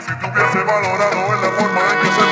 Si te hubiese valorado en la forma en que se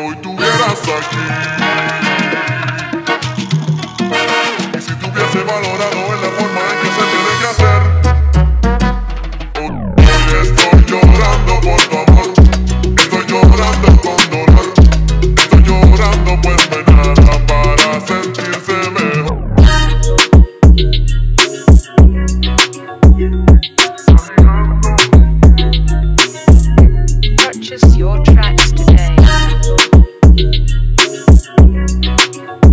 Hoy tuvieras aquí. Y si te hubiese valorado en la forma en que se tiene que hacer. Hoy estoy llorando por tu amor. Estoy llorando con dolor. Estoy llorando pues hay nada para sentirse mejor.